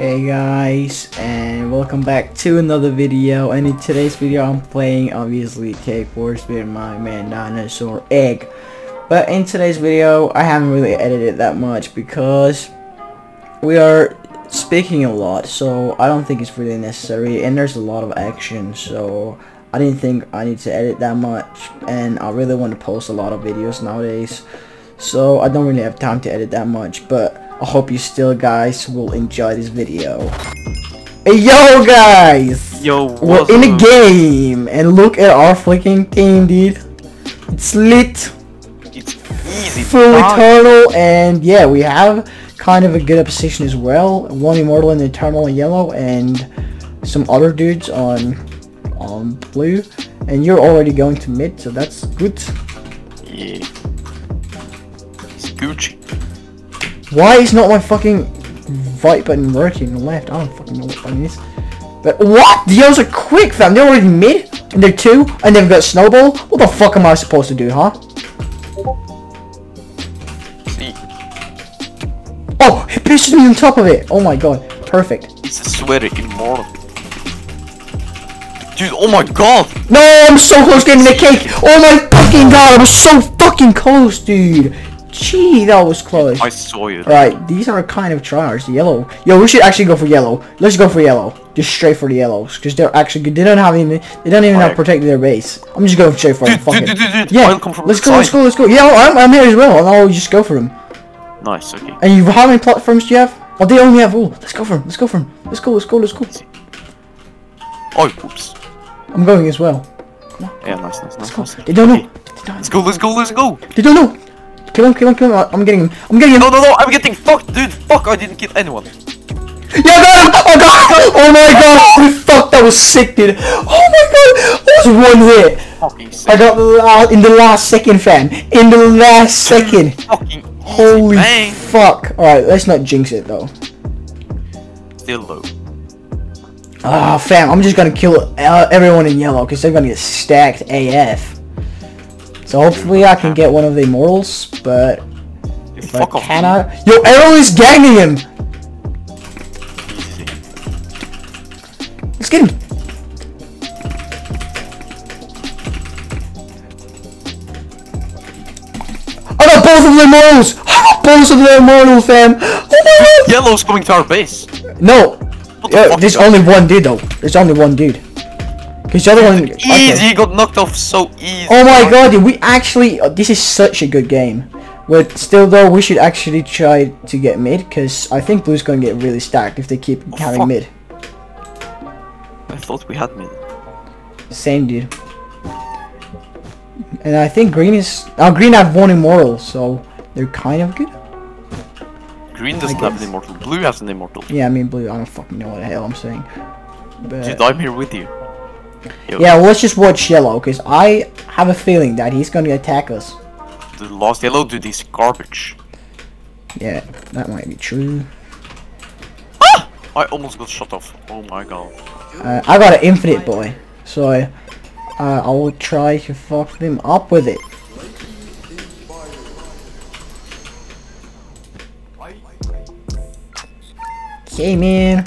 Hey guys, and welcome back to another video. And in today's video, I'm playing obviously Cake Wars with my man Dinosaur Egg. But in today's video, I haven't really edited that much because we are speaking a lot, so I don't think it's really necessary. And there's a lot of action, so I didn't think I need to edit that much. And I really want to post a lot of videos nowadays, so I don't really have time to edit that much. But I hope you still guys will enjoy this video. Hey yo guys! Yo, We're in a game and look at our freaking team dude. It's lit, It's easy. dog. turtle and yeah we have kind of a good opposition as well. One immortal and eternal in yellow and some other dudes on on blue. And you're already going to mid so that's good. Yeah. It's Gucci. Why is not my fucking right button working? The left. I don't fucking know what button it is. But what? The yellows are quick, fam. They're already mid, and they're two, and they've got snowball. What the fuck am I supposed to do, huh? See, Oh, he pisses me on top of it. Oh my god, perfect. it's a sweater immortal. Dude, oh my god! No, I'm so close getting the cake. Oh my fucking god, I was so fucking close, dude. Gee, that was close. I saw you. Alright, these are kind of tryhards. Yellow. Yo, we should actually go for yellow. Let's go for yellow. Just straight for the yellows. Because they're actually good. They don't have even they don't even have protected their base. I'm just going straight for them. Fuck it. dude, dude, dude. Yeah, I'll come from let's go, let's go, let's go. Yeah, I'm, I'm here as well. And I'll just go for them. Nice, okay. And you, how many platforms do you have? Oh, they only have, oh, let's go for them. Let's go for them. Let's go, let's go, let's go. Oh, oops. I'm going as well. Yeah, nice, nice, nice. nice. They don't know. Let's go, let's go, let's go! they don't know. Kill him, kill him, kill him. I'm getting him. I'm getting him. No, no, no, I'm getting fucked, dude! Fuck, I didn't kill anyone. Yeah, I got him! Got him! Oh my god! Holy fuck, that was sick, dude! Oh my god! That was one hit! Fucking I got in the last second, fam. In the last second. Fucking Holy bang! fuck! All right, let's not jinx it though. Still low. Ah, fam, I'm just gonna kill uh, everyone in yellow because they're gonna get stacked AF. So hopefully I can get one of the immortals, but if I off. cannot, yo, Arrow is ganging him. Easy. Let's get him. I got both of the immortals. I got both of the immortals, fam. Oh my god. Yellow's coming to our base. No, What the yeah, fuck? there's only one dude though. There's only one dude. Cause the other one. Easy, okay. he got knocked off so easy. Oh my god, dude, we actually. uh, this is such a good game. But still, though, we should actually try to get mid, because I think blue's gonna get really stacked if they keep Oh, having fuck. mid. I thought we had mid. Same, dude. And I think green is. Oh, green have one immortal, so they're kind of good. Green doesn't have an immortal. Blue has an immortal. Yeah, I mean, blue, I don't fucking know what the hell I'm saying. But. Dude, I'm here with you. Yo, Yeah, well, let's just watch yellow, because I have a feeling that he's gonna attack us. The last yellow dude is garbage. Yeah, that might be true. Ah! I almost got shot off. Oh my god. Uh, I got an infinite boy, so uh, I will try to fuck them up with it. Okay, man.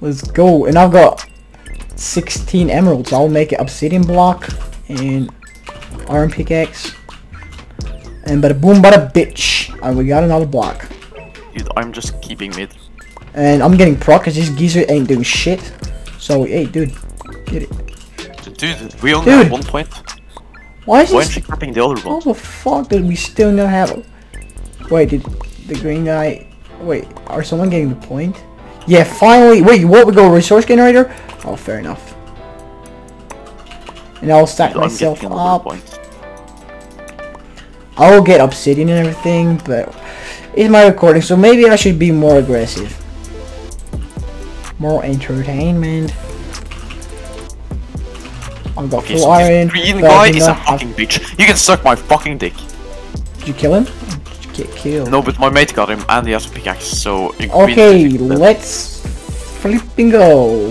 Let's go. And I've got 16 emeralds. I'll make an obsidian block and iron pickaxe. And bada boom, bada bitch. And we got another block. Dude, I'm just keeping mid. And I'm getting proc because this geezer ain't doing shit. So, hey, dude, get it. Dude, we only Dude. have one point. Why is Why this? aren't you capping the other How one? the fuck did we still not have? Wait, did the green guy? Wait, are someone getting the point? Yeah, finally. Wait, what? We go resource generator? Oh, fair enough. And I'll stack I'm myself up. I'll get obsidian and everything, but it's my recording, so maybe I should be more aggressive. More entertainment. I've got Okay, full so iron. green guy is a fucking bitch. You can suck my fucking dick. Did you kill him? Or Did you get killed? No, but my mate got him and he has a pickaxe, so... Okay, let's flipping go.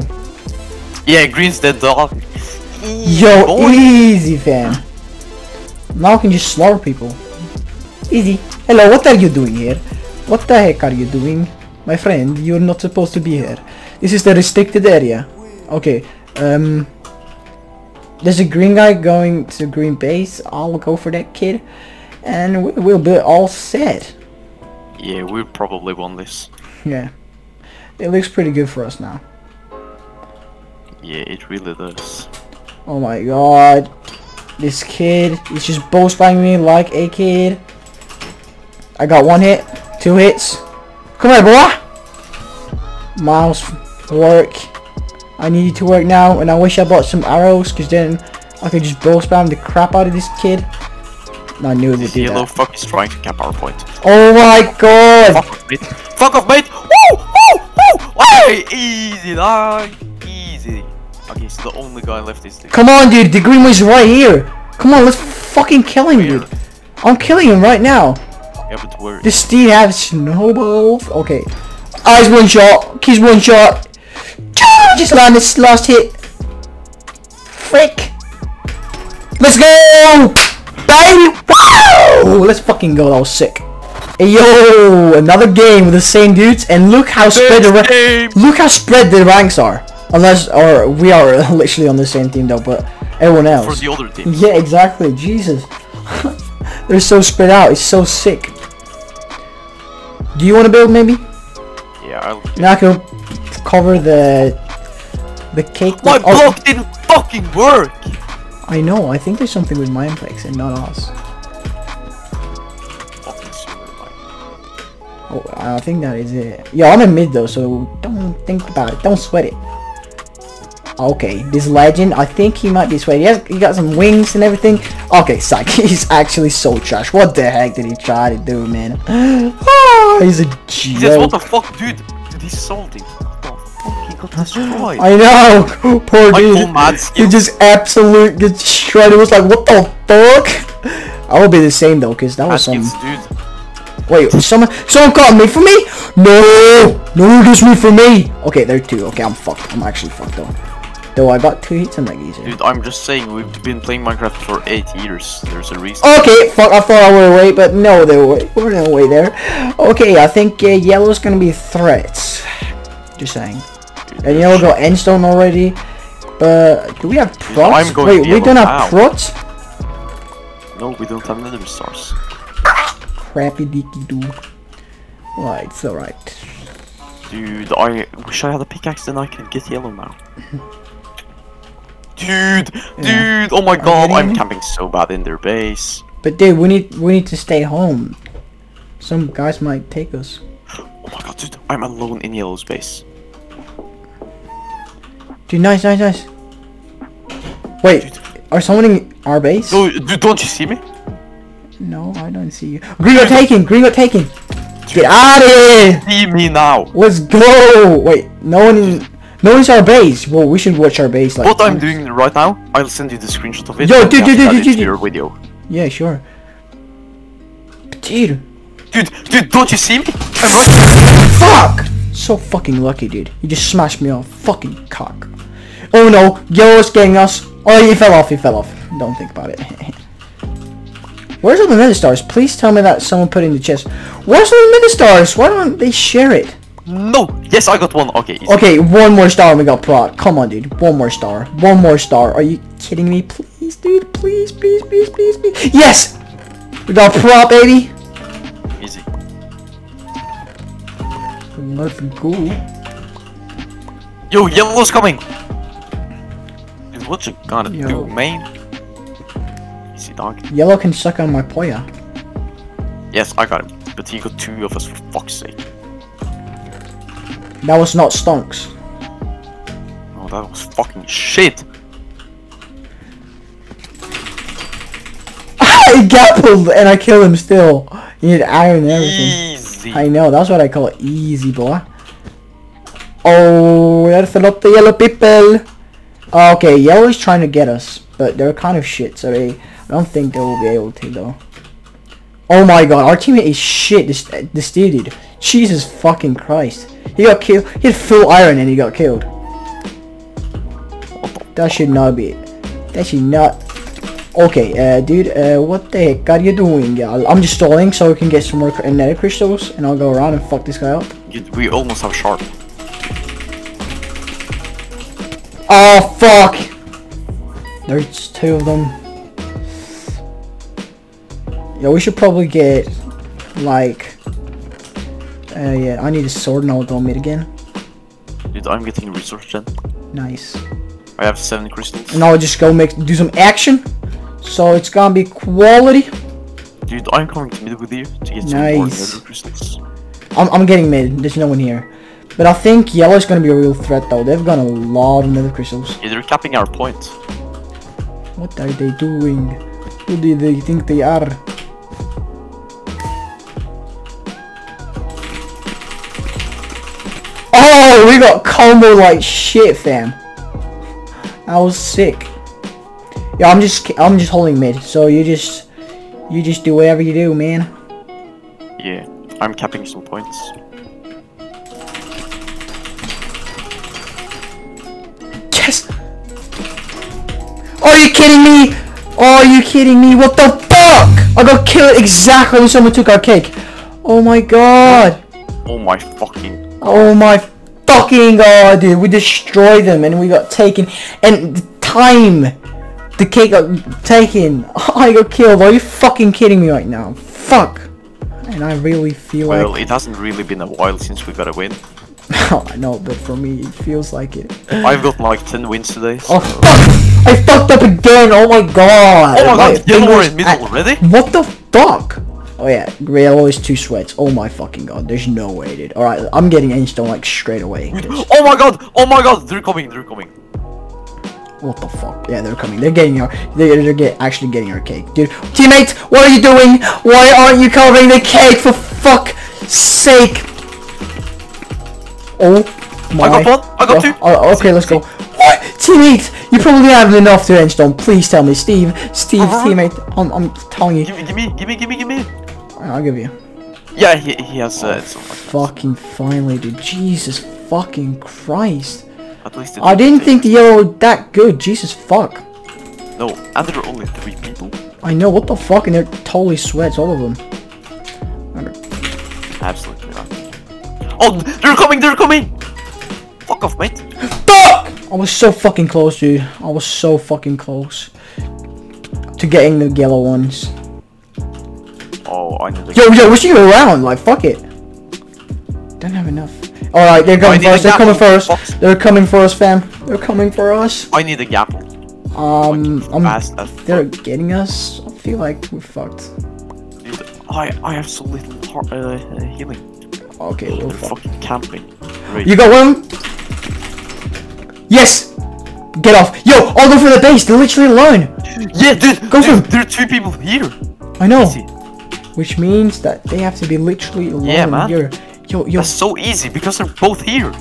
Yeah, green's dead dog. Yo, boy. easy fam. Now I can just slaughter people. Easy. Hello, what are you doing here? What the heck are you doing? My friend, you're not supposed to be here. This is the restricted area. Okay, um... There's a green guy going to green base. I'll go for that kid. And we- we'll be all set. Yeah, we'll probably won this. Yeah. It looks pretty good for us now. Yeah, it really does. Oh my god. This kid is just boast banging me like a kid. I got one hit, two hits. Come here, boy. Miles, work. I need you to work now, and I wish I bought some arrows, because then I could just bow spam the crap out of this kid. I knew it would do yellow that. fuck is trying to cap our point. Oh my god! Fuck off, mate! Fuck off, mate! Woo! Woo! Woo! Hey! Easy, dog! Easy. Okay, so the only guy left is the Come on, dude, the green one's right here. Come on, let's fucking kill him, dude. I'm killing him right now. Yeah, but where? This Steve has snowballs. Okay. Eyes one shot. Keys one shot. Just land this last hit. Frick. Let's go! Baby! Wow! Let's fucking go. That was sick. Hey, yo! Another game with the same dudes, and look how spread the look how spread the ranks are. Unless, or we are literally on the same team though, but everyone else. For else. the other team. Yeah, exactly. Jesus. They're so spread out. It's so sick. Do you want to build maybe? Yeah, I'll. Now I can cover the the cake. My with- oh, block didn't fucking work! I know. I think there's something with Mineplex and not us. Oh, I think that is it. Yo, I'm in mid though, so don't think about it. Don't sweat it. Okay, this legend, I think he might be sweaty. He, has, he got some wings and everything. Okay, psych, he's actually so trash. What the heck did he try to do, man? Ah, he's a He says, what the fuck, dude? Dude, he's salty. What the fuck? He got destroyed. I know, poor Like dude. full mad He just absolute gets shredded. Was like, what the fuck? I will be the same though, cause that was some. dude. Wait, someone, someone caught me for me? No, no, this me for me. Okay, there are two. Okay, I'm fucked. I'm actually fucked though. Though I got two hits on that geezer. Dude, I'm just saying, we've been playing Minecraft for 8 years. There's a reason. Okay, fuck. I thought I were away, but no, they were. We're no way there. Okay, I think uh, yellow's gonna be threats. Just saying. Dude, And yellow got endstone already. But do we have prots? Going Wait, we don't have prots? No, we don't have nether stars. Crappy deaky doo. Right, it's alright. Dude, I wish I had a pickaxe, then I can get yellow now. Dude, Yeah. dude, oh my god, I'm camping so bad in their base. But dude, we need we need to stay home. Some guys might take us. Oh my god, dude, I'm alone in yellow's base. Dude, nice, nice, nice. Wait, are someone in our base? No, dude, don't you see me? No, I don't see you. Green got taken. Green got taken. Get out of here. See me now. Let's go. Wait, no one in. No one's our base. Well, we should watch our base. Like What I'm doing right now, I'll send you the screenshot of it. Yo, dude, dude, dude, dude, dude. your video. Yeah, sure. Dude, Dude, dude, don't you see me? I'm right. fuck. So fucking lucky, dude. You just smashed me off. Fucking cock. Oh no, Yellow's getting us. Oh, he fell off. He fell off. Don't think about it. Where's all the nether stars? Please tell me that someone put in the chest. Where's all the nether stars? Why don't they share it? No, yes, I got one. Okay, easy. Okay, one more star and we got prot. Come on, dude. One more star. One more star. Are you kidding me? Please, dude. Please, please, please, please, please. Yes! We got prot, baby. easy. Let's go. Yo, yellow's coming. What you gonna Yo. do, man? Dog. Yellow can suck on my poya. Yes, I got him. But he got two of us for fuck's sake. That was not stonks. Oh, that was fucking shit. I grappled and I killed him still. He had iron and everything. Easy. I know, that's what I call easy, boy. Oh, that fell up the yellow people. Okay, yellow is trying to get us, but they're kind of shit, so they, I don't think they will be able to, though. Oh my god, our teammate is shit, this, this dude, dude. Jesus fucking Christ. He got killed, he had full iron and he got killed. That should not be it. That should not... Okay, uh, dude, uh, what the heck are you doing? I'm just stalling so we can get some more cr- nether crystals, and I'll go around and fuck this guy up. We almost have sharp. Oh fuck! There's two of them. Yeah, we should probably get like. Uh, yeah, I need a sword and I'll do mid again. Dude, I'm getting resource gen. Nice. I have seven crystals. And I'll just go make do some action. So it's gonna be quality. Dude, I'm coming to mid with you to get some more Nice. crystals. I'm, I'm getting mid. There's no one here. But I think yellow's gonna be a real threat though. They've got a lot of nether crystals. Yeah, they're capping our point. What are they doing? Who do they think they are? Combo like shit, fam. I was sick. Yeah, I'm just I'm just holding mid. So you just you just do whatever you do, man. Yeah, I'm capping some points. Yes. Are you kidding me? Are you kidding me? What the fuck? I got killed exactly when someone took our cake. Oh my god. Oh my fucking. Oh my fucking god, dude. We destroyed them and we got taken. And the time the cake got taken, I got killed. Are you fucking kidding me right now? Fuck. And I really feel Well, like... it hasn't really been a while since we got a win. I know, but for me, it feels like it. I've gotten like 10 wins today. Oh, so. Oh fuck! I fucked up again! Oh my god! Oh my My god, you're in middle already? What the fuck? Oh yeah, is two sweats. Oh my fucking god, there's no way, dude. Alright, I'm getting insta like straight away. Oh my god! Oh my god! They're coming, they're coming. What the fuck? Yeah, they're coming. They're getting our. They're, they're get, actually getting our cake, dude. Teammate, what are you doing? Why aren't you covering the cake? For fuck sake! Oh my. I got one, I got two. oh, okay, let's go. What? Teammate, you probably have enough to endstone. Please tell me, Steve. Steve, Uh-huh. teammate. I'm, I'm telling you. Give me, give me, give me, give me, give me. I'll give you. Yeah, he, he has uh, that. Fucking finally, dude. Jesus fucking Christ. At least I didn't think the yellow were that good. Jesus fuck. No, and there are only three people. I know, what the fuck? And they're totally sweats, all of them. Absolutely not. Oh, they're coming, they're coming! Fuck off, mate. Fuck! I was so fucking close, dude. I was so fucking close. To getting the yellow ones. Oh, I Yo, yo, we should go around. Like, fuck it. Don't have enough. Alright, they're coming need for us. They're coming for us. They're coming for us, fam. They're coming for us. I need a gapple. Um, I'm, fast they're fuck. getting us. I feel like we're fucked. Dude, I, I have so little heart, uh, healing. Okay, we're They're fucked. fucking camping. Right. You got one? Yes! Get off. Yo, I'll go for the base. They're literally alone. Yeah, dude! Go for dude, him. There are two people here! I know. Which means that they have to be literally alone Yeah, man. here. Yo, yo, That's so easy because they're both here!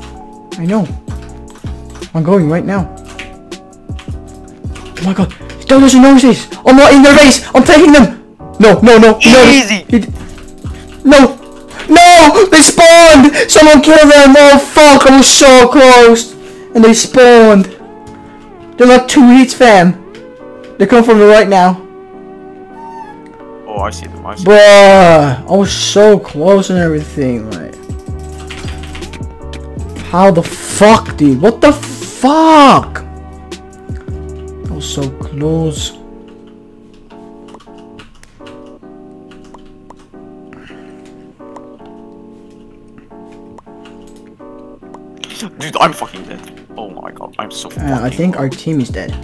I know. I'm going right now. Oh my god. Don't listen noses. I'm not in the race! I'm taking them. No, no, no. no. Easy. It- No. No! They spawned! Someone killed them! Oh fuck, I was so close! And they spawned! They're like two hits, fam! They're coming for me right now. Oh, I see them, I see Bruh! I was so close and everything, like... How the fuck, dude? What the fuck? I was so close. Dude, I'm fucking dead. Oh my god, I'm so Uh, I think our team is dead.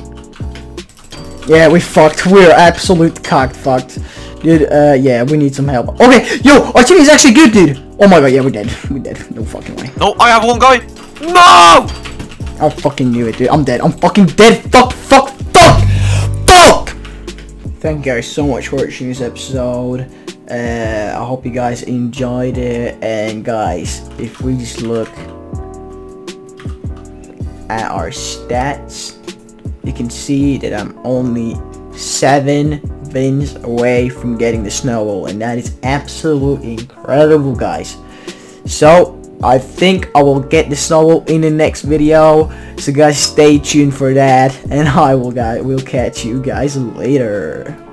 Yeah, we fucked. We're absolute cocked fucked. Dude, uh, yeah, we need some help. Okay, yo, our team is actually good, dude. Oh my god, yeah, we're dead. We're dead. No fucking way. No, I have one guy. No! I fucking knew it, dude. I'm dead. I'm fucking dead. Fuck, fuck, fuck, fuck! Thank you guys so much for watching this episode. Uh, I hope you guys enjoyed it. And guys, if we just look at our stats, you can see that I'm only 7 things away from getting the snowball, and that is absolutely incredible guys. So I think I will get the snowball in the next video. So guys stay tuned for that and I will guys will catch you guys later.